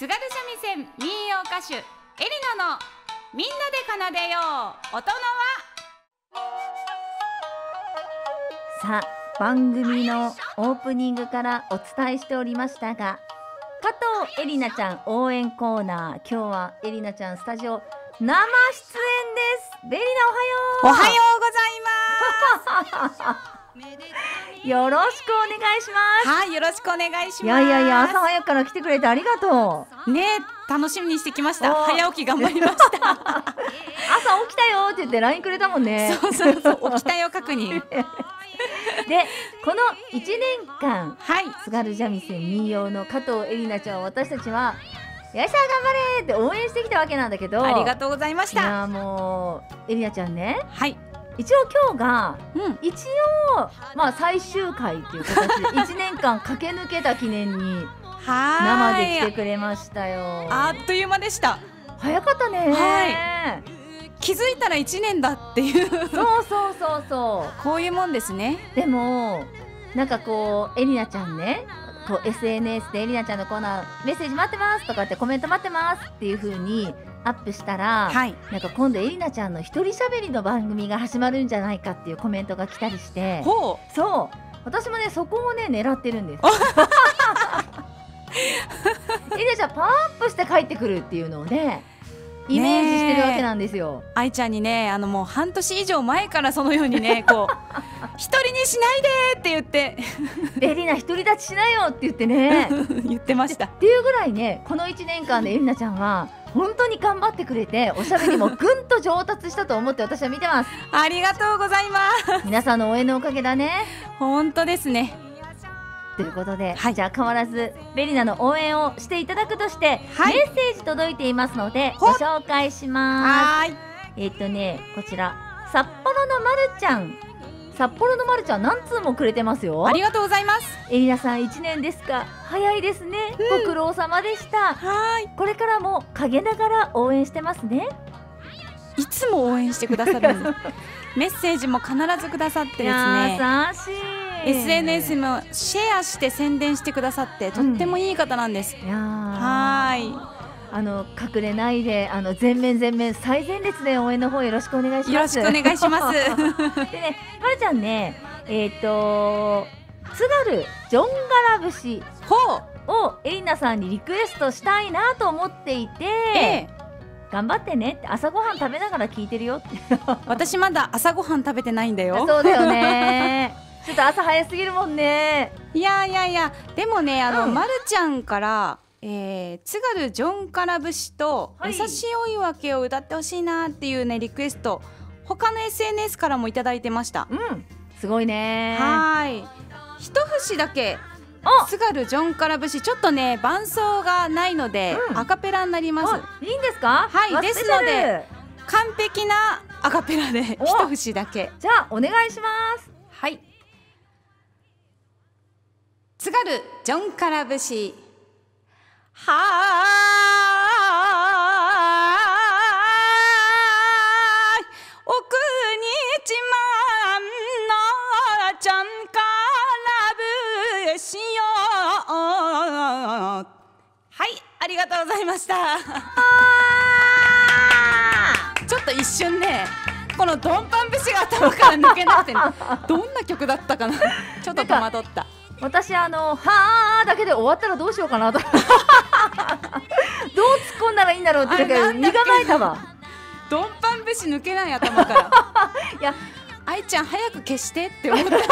津軽三味線民謡歌手エリナのみんなで奏でよう。音のさあ番組のオープニングからお伝えしておりましたが加藤エリナちゃん応援コーナー今日はエリナちゃんスタジオ生出演です。ベリナおはよう。おはようございます よろしくお願いしまはいよろしくお願いします。すいやいやいや朝早くから来てくれてありがとう。ね楽しみにしてきました。お早起き頑張りました。朝起きたよって言って LINE くれたもんね。そうそうそう起きたよ確認。でこの1年間はい。津軽三味線民謡の加藤エリナちゃんを私たちは「よっしゃ頑張れ!」って応援してきたわけなんだけど。ありがとうございました。いやもうエリナちゃんね。はい一応今日がうん。一応まあ最終回っていう形で 1年間駆け抜けた記念には生で来てくれましたよ。あっという間でした。早かったね。は気づいたら一年だっていう。そうそうそうそう。こういうもんですね。でもなんかこうエリナちゃんねこう SNS でエリナちゃんのコーナーメッセージ待ってますとかってコメント待ってますっていう風にアップしたら、はい。なんか今度エリナちゃんの一人喋りの番組が始まるんじゃないかっていうコメントが来たりしてそう。私もねそこをね狙ってるんです。エリナちゃんパワーアップして帰ってくるっていうのをねイメージしてるわけなんですよ、愛ちゃんにねあのもう半年以上前からそのようにねこう一人にしないでって言って。エリナ独り立ちしなよって言ってね。言ってました。っていうぐらいねこの1年間でエリナちゃんは本当に頑張ってくれておしゃべりもぐんと上達したと思って私は見てます。ありがとうございます。皆さんの応援のおかげだね。本当ですね。ということで、はい。じゃあ変わらずベリナの応援をしていただくとして、はい。メッセージ届いていますのでほご紹介します。はーい。えっ、とねこちら札幌のまるちゃん札幌のまるちゃん何通もくれてますよ。ありがとうございます。エリナさん1年ですか。早いですね、ご苦労様でした。はこれからも陰ながら応援してますね。ーいいつも応援してくださるんです。メッセージも必ずくださってですね。優しい。SNS もシェアして宣伝してくださってとってもいい方なんです、いやー。はーいあの隠れないであの全面全面最前列で応援の方よろしくお願いします。よろしくお願いします。でねまるちゃんねえっ、と津軽ジョンガラ節をエリナさんにリクエストしたいなと思っていて、ええ。頑張ってねって朝ごはん食べながら聞いてるよって。私まだ朝ごはん食べてないんだよ。そうだよね。ちょっと朝早すぎるもんね。いやいやいやでもねあの、うん。まるちゃんから、えー、津軽ジョンカラ節と、はい。優しいお湯分けを歌ってほしいなっていうねリクエスト他の SNS からもいただいてました、うん。すごいね。はーい。一節だけあ。津軽ジョンカラ節ちょっとね伴奏がないので、うん。アカペラになります。あいいんですか？はいわですので完璧なアカペラでお。一節だけ。じゃあお願いします。はい。津軽ジョンカラ節はーい。お国自慢のジョンカラ節よはい。ありがとうございました。ちょっと一瞬ねこのドンパン節が頭から抜けなくて、ね、どんな曲だったかな。ちょっと戸惑った。私あの「はー」だけで終わったらどうしようかなと。らいいんだろうって身構えたわドンパン節抜けない頭から。いや。愛ちゃん早く消してって思った もう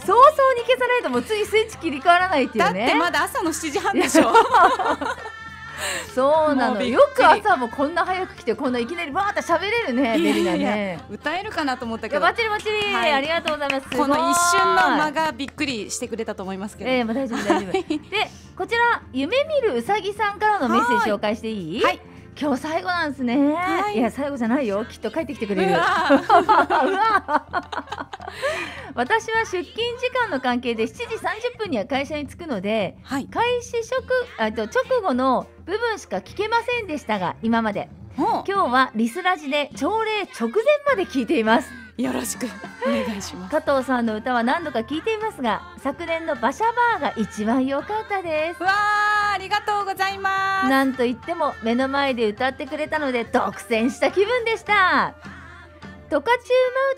早々に消さないともうついスイッチ切り替わらないっていだってうねまだ朝の7時半でしょ そうなの。よく朝もこんな早く来てこんないきなりバーって喋れるねベリナね。歌えるかなと思ったけど。バッチリバッチリ、はい。ありがとうございます。この一瞬の間ががびっくりしてくれたと思いますけど、ええもう大丈夫大丈夫。でこちら夢見るうさぎさんからのメッセージ紹介していい？はい今日最後なんですね、はい。い、や最後じゃないよ。きっと帰ってきてくれる。私は出勤時間の関係で7時30分には会社に着くのではい。開始直あと直後の部分しか聞けませんでしたが今まで。今日はリスラジで朝礼直前まで聞いていますよろしく。お願いします。加藤さんの歌は何度か聞いていますが昨年の馬車バーが一番良かったです。わあありがとうございます。なんといっても目の前で歌ってくれたので独占した気分でした十勝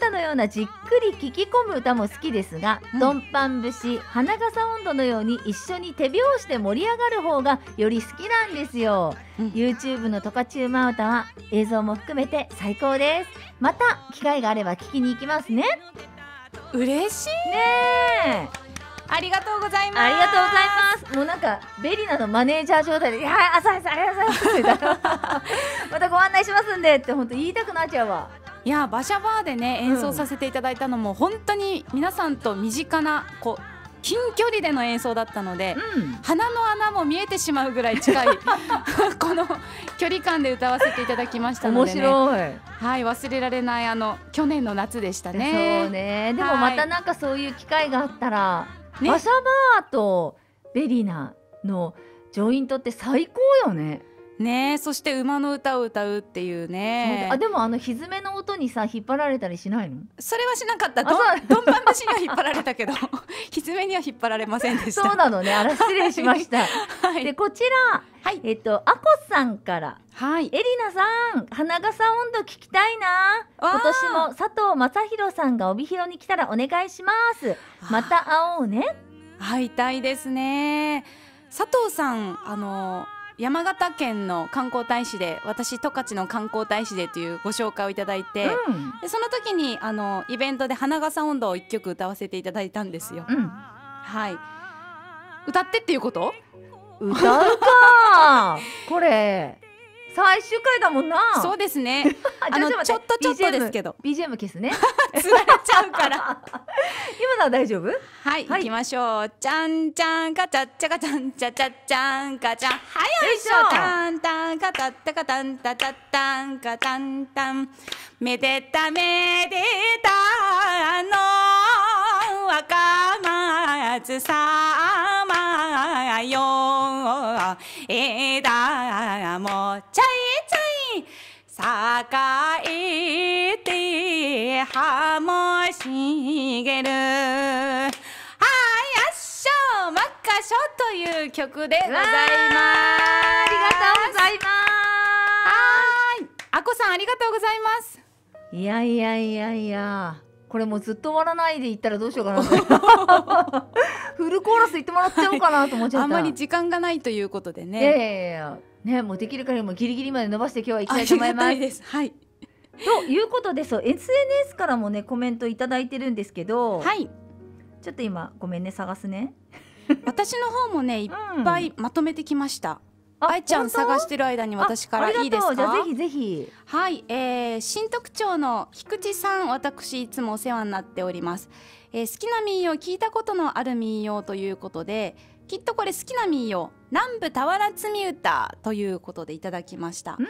馬歌のようなじっくり聴き込む歌も好きですが、うん。ドンパン節花笠音頭のように一緒に手拍子で盛り上がる方がより好きなんですよ、うん。YouTube の十勝馬歌は映像も含めて最高です。また機会があれば聞きに行きますね。嬉しい。ねえ。ありがとうございます。ありがとうございます。もうなんかベリナのマネージャー状態で、いやー、朝です、ありがとうございますみたいな。またご案内しますんでって本当言いたくなっちゃうわ。いや馬車バーでね演奏させていただいたのも本当に皆さんと身近なこう近距離での演奏だったので、うん。鼻の穴も見えてしまうぐらい近い この距離感で歌わせていただきましたの面で、ね、白い。はい忘れられないあの去年の夏でしたね。そうね。でもはいまたなんかそういう機会があったら、ね馬車バーとベリナのジョイントって最高よね。ねそして馬の歌を歌うっていうねあでもあの歪めの音にさ引っ張られたりしないの？それはしなかったあどどんぱん節には引っ張られたけど 歪めには引っ張られませんでした。そうなのね。あら失礼しました。はいでこちらはいえっとアコさんから。はいエリナさん、花笠温度聞きたいな。今年も佐藤正宏さんが帯広に来たらお願いします。また会おうね。会いたいですね佐藤さんあの山形県の観光大使で私十勝の観光大使でというご紹介をいただいて、うん。でその時にあのイベントで花笠音頭を一曲歌わせていただいたんですよ。うん。はい歌ってっていうこと？歌うか。これ最終回だもんな。そうですね ああのちょっとちょっとですけど BGM, BGM 消すね。つられちゃうから 今のは大丈夫？はい、はい行きましょう。じゃんじゃんかちゃっちゃかちゃんちゃちゃっちゃんかちゃん。はいよいしょ。たんたんかたったかたんたたったんかたんたん。めでためでたの若松さまよ。枝もちゃいちゃい。栄えて葉も茂るはやっしょまっかしょという曲でございますありがとうございまはーいあこさんありがとうございますす。いやいやいやいや。これもうずっと終わらないでいったらどうしようかなと。フルコーラス言ってもらっちゃおうかなと思っちゃった。あんまり時間がないということでいやいねやいや。ねもうできる限りもうギリギリまで伸ばして今日は行きたいと思います。はいということでそう SNS からもねコメントいただいてるんですけど、はい。ちょっと今ごめんね探すね。私の方もねいっうん。ぱいまとめてきました、あいちゃん探してる間に私からいいですか？じゃあぜひぜひ。はい、えー、新特徴の菊池さん私いつもお世話になっております、えー好きな民謡聞いたことのある民謡ということできっとこれ好きな民謡南部俵積み歌ということでいただきました。う、ん。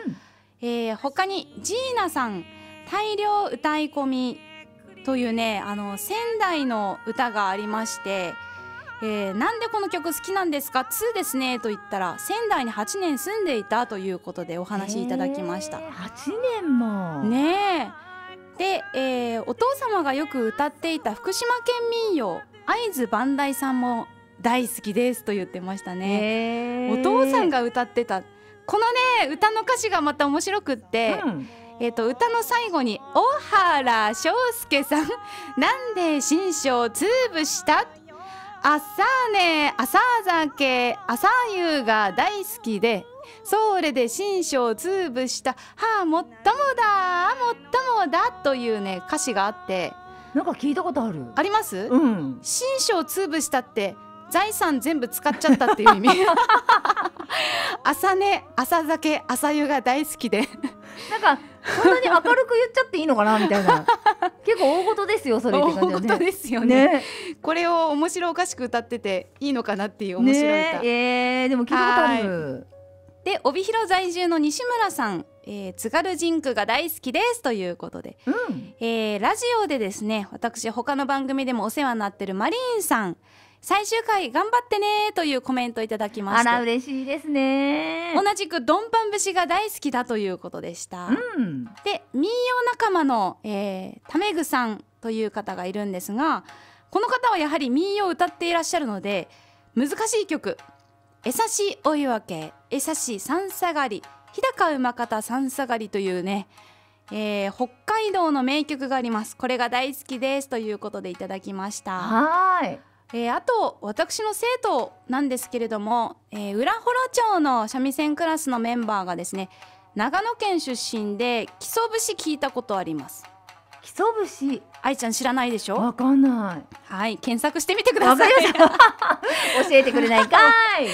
えー他にジーナさん大量歌い込みというねあの仙台の歌がありまして、えーなんでこの曲好きなんですか？2ですねと言ったら仙台に8年住んでいたということでお話いただきました。へー八年も。ねえ。で、えーお父様がよく歌っていた福島県民謡会津磐梯さんも大好きですと言ってましたね、へー。お父さんが歌ってたこのね歌の歌詞がまた面白くって、うん。えー、と歌の最後に「小原翔介さん なんで新章つぶした?」朝ね朝酒朝夕が大好きでそれで新章つぶしたはあもっともだもっともだというね歌詞があってなんか聞いたことある。あります、うん。新章つぶしたって財産全部使っちゃったっていう意味。朝ね朝酒朝湯が大好きで。なんかそんなに明るく言っちゃっていいのかなみたいな。結構大事ですよそれって感じだ大事ねですよね。ね。これを面白おかしく歌ってていいのかなっていう面白い歌、ね。えーでも聞いたことある。で帯広在住の西村さん、えー津軽ジンクが大好きですということで、うん。えーラジオでですね私他の番組でもお世話になってるマリーンさん、最終回頑張ってねというコメントいただきまあら嬉しいですね。同じくドンパン節が大好きだということでした、うん。で民謡仲間の、えー、タメグさんという方がいるんですがこの方はやはり民謡を歌っていらっしゃるので難しい曲「えさしお湯わけえさし三下がり日高馬方三下がり」というね、えー北海道の名曲があります。これが大好きですということでいただきました。はーいえーあと私の生徒なんですけれども、えー浦幌町の三味線クラスのメンバーがですね長野県出身で木曽節聞いたことあります。基礎節？愛ちゃん知らないでしょ？わかんない。はい検索してみてください。教えてくれないかい。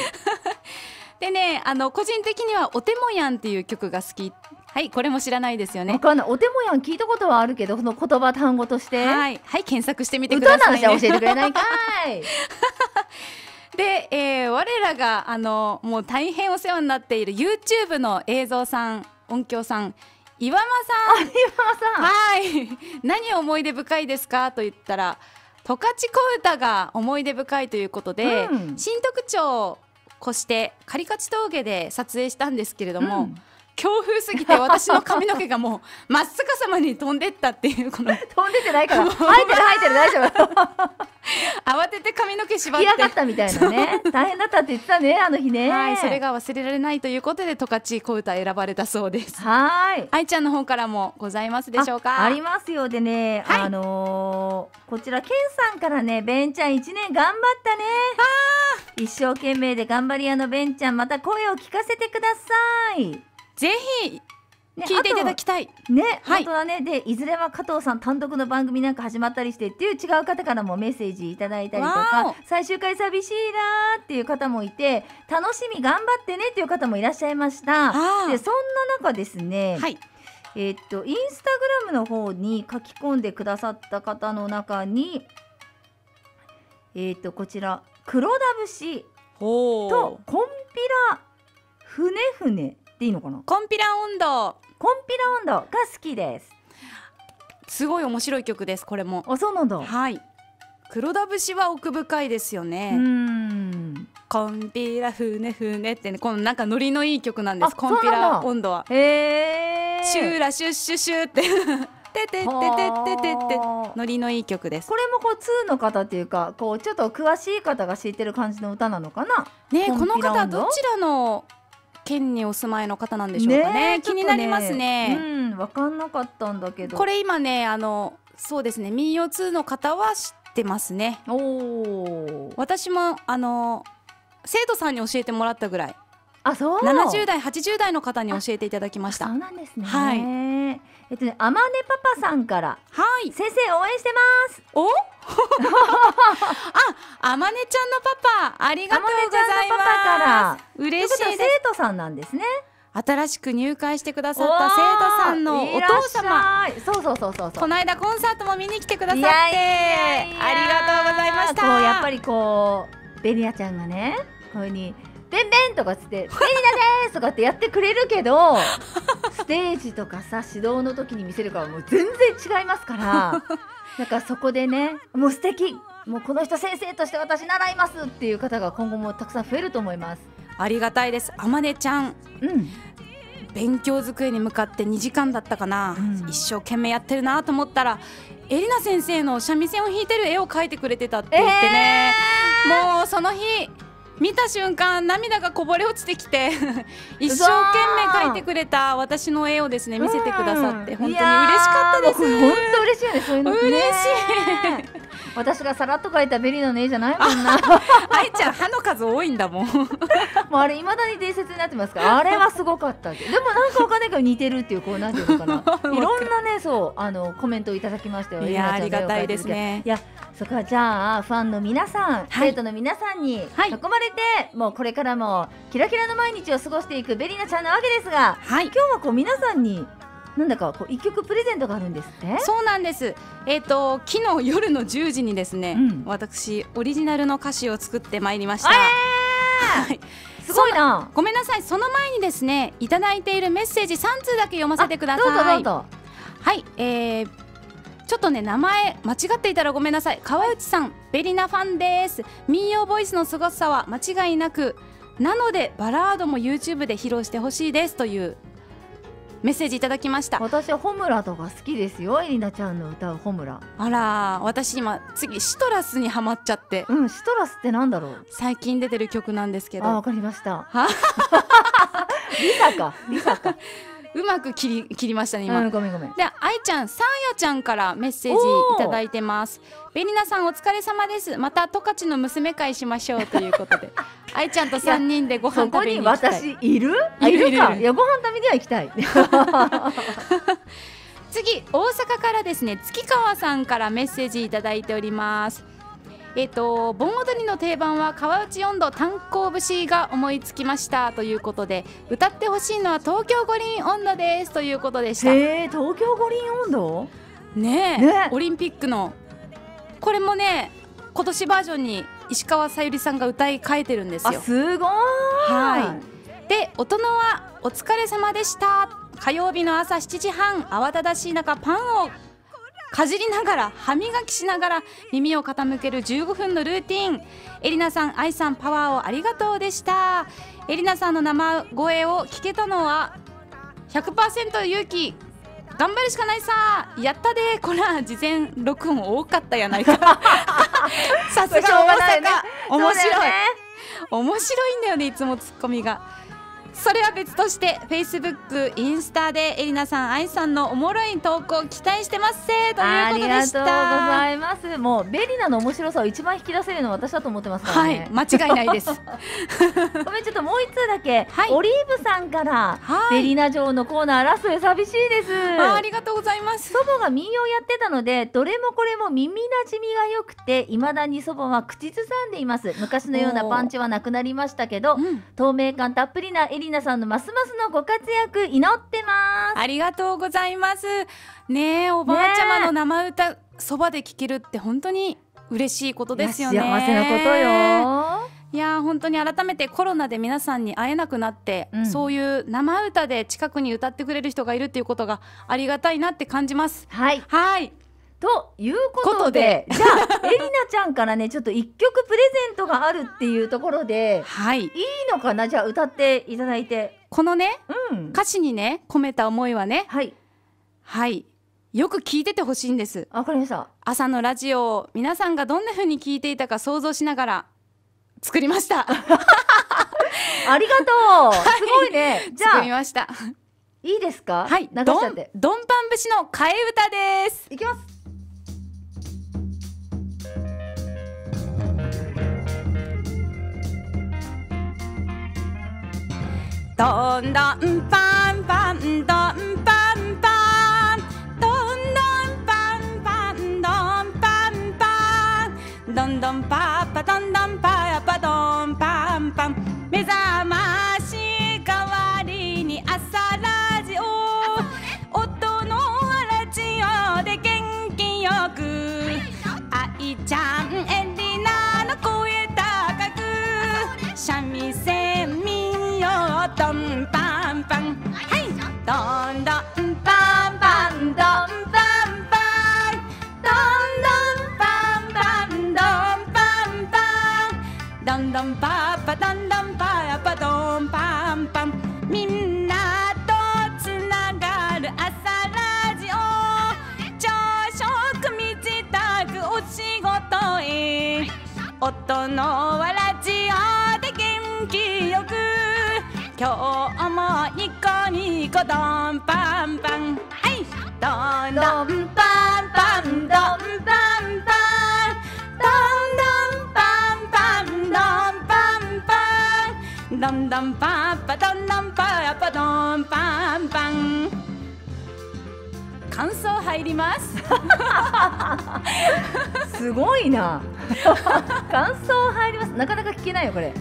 でねあの個人的には「おてもやん」っていう曲が好きはいこれも知らないですよわね。かんないお手もやん聞いたことはあるけどその言葉単語として。はい、はい、検索してみてく歌ださい、ね、ならじゃあ教えてくれない。か いで、えー我らがあのもう大変お世話になっている YouTube の映像さん音響さん岩間さん。今さん。はい。何思い出深いですかと言ったら十勝小唄が思い出深いということで、うん。新特徴を越して仮勝峠で撮影したんですけれども、うん強風すぎて私の髪の毛がもう 真っ逆さまに飛んでったっていうこの。飛んでてないから。生えてる生えてる大丈夫。慌てて髪の毛縛って。開かったみたいなね。大変だったって言ってたねあの日ね。はい、それが忘れられないということで十勝小唄選ばれたそうです。はーい。愛ちゃんの方からもございますでしょうか？あありますよでね、はい。あのーこちらケンさんからねベンちゃん一年頑張ったね。一生懸命で頑張り屋のベンちゃんまた声を聞かせてください、ぜひね聞いていただきたい。あとね、はい。本当だね。でいずれは加藤さん単独の番組なんか始まったりしてっていう違う方からもメッセージいただいたりとわかお。最終回寂しいなーっていう方もいて楽しみ頑張ってねっていう方もいらっしゃいました。あでそんな中ですね、はい。えーっとインスタグラムの方に書き込んでくださった方の中にえーっとこちら黒田節ほとコンピラ船船でいいのかな？コンピラ温度。コンピラ温度が好きですすごい面白い曲です。これも。あそうなんだうはい。黒田節は奥深いですよね。ーんコンピラ船船ってね、このなんかノリのいい曲なんであす。コンピラそうなんだ温度は。へーシューラシュッシュシューって。てててててててノリのいい曲です。これもこう2の方っていうかこうちょっと詳しい方が知ってる感じの歌なのかな？ね、この方どちらの県にお住まいの方なんでしょうかね。え気になりますね。うん分かんなかったんだけど。これ今ねあのそうですね。民謡2の方は知ってますね。おお私もあの生徒さんに教えてもらったぐらいあそう70代80代の方に教えていただきましたそうなんですね。はいえっとね、あまねパパさんからはい先生応援してます。お？ああまねちゃんのパパありがとうございあます嬉しいです生徒さんなんですね。新しく入会してくださった生徒さんのお父様様。そうそうそうそうそう。この間コンサートも見に来てくださってありがとうございましたこうやっぱりこうベリアちゃんがねこういうふうに。ベンベンとかつって 「ベリナです!」とかってやってくれるけどステージとかさ指導の時に見せるからもう全然違いますから だからそこでねもう素敵もうこの人先生として私習いますっていう方が今後もたくさん増えると思います。ありがたいです。あまねちゃん。うん、勉強机に向かって2時間だったかな、うん。一生懸命やってるなと思ったらエリナ先生の三味線を弾いてる絵を描いてくれてたって言ってね、もうその日見た瞬間涙がこぼれ落ちてきて 一生懸命描いてくれた私の絵をですね見せてくださってうん本当に嬉しかったです。本当嬉しいよねそういうのね。嬉しい。私がさらっと描いたベリーナの絵じゃないもんな。愛ちゃん歯の数多いんだもん。もうあれ未だに伝説になってますか？らあれはすごかったでもなんかわかんないけど似てるっていうこうなんていうのかな。いろんなねそうあのコメントをいただきましたよ。いやありがたいですね。いやそこはじゃあファンの皆さん、はい。生徒の皆さんに囲はい。まれて、もうこれからもキラキラの毎日を過ごしていくベリーナちゃんなわけですがはい。今日はこう皆さんになんだかこう一曲プレゼントがあるんですって？そうなんです。えっ、と昨日夜の10時にですね、うん。私オリジナルの歌詞を作ってまいりました。えはい。すごいな。ごめんなさい。その前にですね、いただいているメッセージ3通だけ読ませてください。どうぞどうぞ。はい、えーちょっとね名前間違っていたらごめんなさい。川内さんベリナファンです。民謡ボイスの凄さは間違いなくなのでバラードも YouTube で披露してほしいですというメッセージいただきました。私はホムラとか好きですよ。エリナちゃんの歌うホムラ。あら私今次シトラスにハマっちゃって。うんシトラスってなんだろう。最近出てる曲なんですけど。あわかりました。は。リサかリサかうまく切り切りましたね今、うんごめんごめんで、愛ちゃん、さあやちゃんからメッセージいただいてます。ベリナさんお疲れ様です。また十勝の娘会しましょうということで、愛ちゃんと三人でご飯食べに行きたい。私いる？あいるいるかいるいやご飯食べには行きたい 次、大阪からですね、月川さんからメッセージいただいております。えっ、と盆踊りの定番は川内温度炭鉱節が思いつきました。ということで歌ってほしいのは東京五輪温度です。ということでした。東京五輪温度ねえね。オリンピックの。これもね今年バージョンに石川さゆりさんが歌い変えてるんですあよすごーい。はい。で大人はお疲れ様でした。火曜日の朝7時半慌ただしい中パンをかじりながら歯磨きしながら耳を傾ける15分のルーティン。エリナさん愛さんパワーをありがとうでした。エリナさんの生声を聞けたのは100%勇気。頑張るしかないさ。やったで。こら事前録音多かったやないか。さすが大がないよね。阪面白い。面白いんだよねいつもツッコミがそれは別として Facebook インスタでエリナさん愛さんのおもろい投稿期待してますせということでありがしたとうございます。もうベリナの面白さを一番引き出せるのは私だと思ってますからはいね、間違いないです。ごめんちょっともう一通だけ、はい。オリーブさんから、はい。ベリナ城のコーナーラストで寂しいです。あありがとうございます。祖母が民謡やってたのでどれもこれも耳なじみが良くていまだに祖母は口ずさんでいます。昔のようなパンチはなくなりましたけどうん。透明感たっぷりなエリナさんのますますのご活躍祈ってます。ありがとうございます。ねえおばあちゃまの生歌そばで聴けるって本当に嬉しいことですよね。幸せなことよ。いやー本当に改めてコロナで皆さんに会えなくなって、うん。そういう生歌で近くに歌ってくれる人がいるっていうことがありがたいなって感じます。はい。はいということでで。じゃあエリナちゃんからねちょっと一曲プレゼントがあるっていうところではい。いいのかな？じゃあ歌っていただいて。このねうん。歌詞にね込めた思いはねはい。はい。よく聞いててほしいんです。わかりました。朝のラジオを皆さんがどんな風に聞いていたか想像しながら作りました。ありがとう、すごいね。じゃあ作りました。いいですか？はい。どんどんぱん節の替え歌です。いきますどんどんぱぱどんぱんぱんみんなとつながる。朝ラジオ。朝食身支度お仕事へ。音のわラジオで元気よく。今日もニコニコどんぱんぱんはい。どんどんぱんぱんどんぱんぱんんどんどんぱんぱどんどんぱやぱどんぱんぱん感想入ります？すごいな。感想入ります。なかなか聞けないよこれ。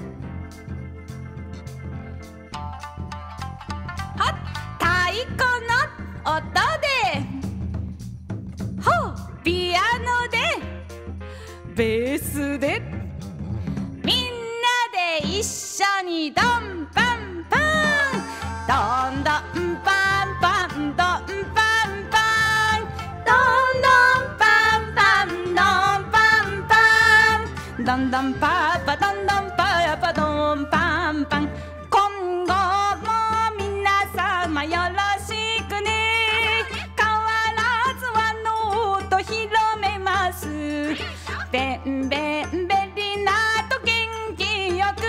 太鼓の音で。ほうピアノで。ベースでどんパパどんどんパパどんパンパン。今後も皆様よろしくね。変わらずはノート広めます。べんべんべりなと元気よく。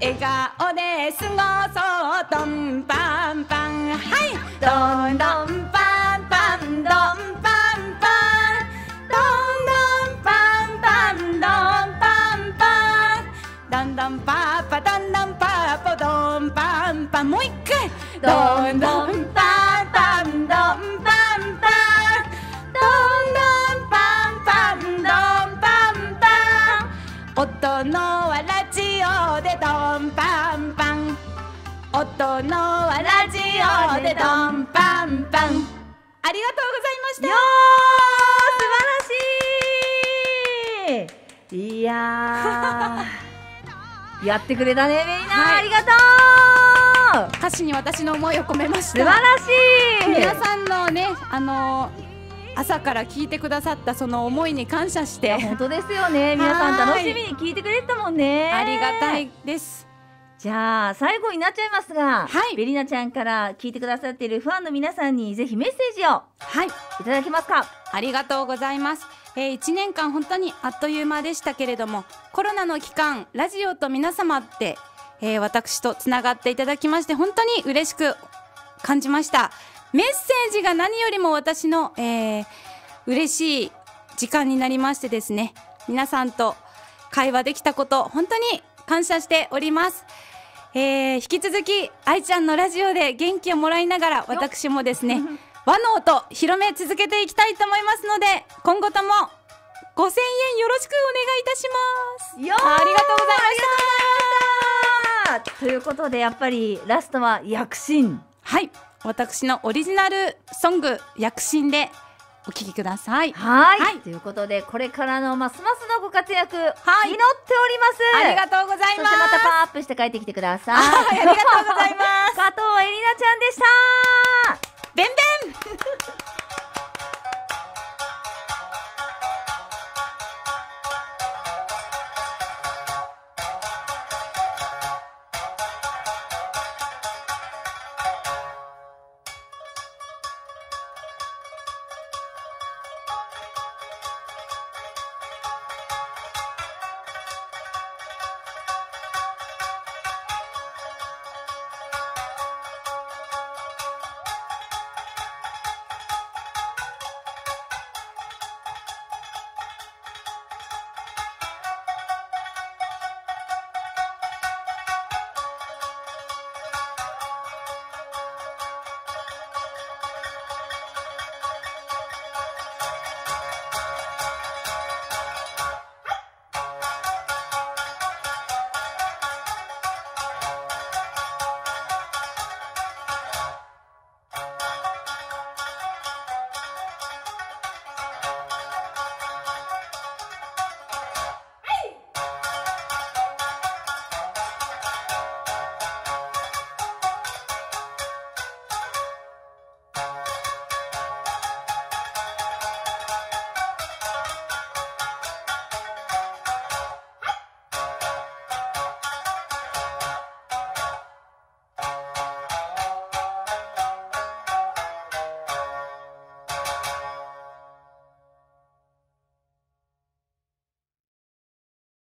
笑顔で過ごそう。どんパンパン。はい。どんどんパン。どんどんパパどんどんパパどんパンパン。もう一回。どんどんパンパンどんパンパンどんどんパンパンどんパンパン音のはラジオでどんパン。パン音のはラジオでどんパンパン。ありがとうございました。よー素晴らしい。いやーやってくれたねメリナ、はい。ありがとう。歌詞に私の思いを込めました。素晴らしい。皆さんのねあの朝から聞いてくださったその思いに感謝して。本当ですよね。皆さんはい楽しみに聞いてくれてたもんね。ありがたいです。じゃあ最後になっちゃいますが、はい。ベリナちゃんから聞いてくださっているファンの皆さんにぜひメッセージを。はい。いただけますか？ありがとうございます、えー、1年間本当にあっという間でしたけれどもコロナの期間ラジオと皆様って、えー私とつながっていただきまして本当に嬉しく感じました。メッセージが何よりも私の、えー嬉しい時間になりましてですね皆さんと会話できたこと本当に感謝しております。えー引き続き愛ちゃんのラジオで元気をもらいながら私もですね 和の音広め続けていきたいと思いますので今後とも5000円よろしくお願いいたします。ありがとうございました。あということでやっぱりラストは躍進。はい。私のオリジナルソング躍進でお聴きください。はい。はい。ということでこれからのますますのご活躍、はい。祈っております。ありがとうございます。そしてまたパワーアップして帰ってきてください。ありがとうございます。加藤えりなちゃんでしたベンベン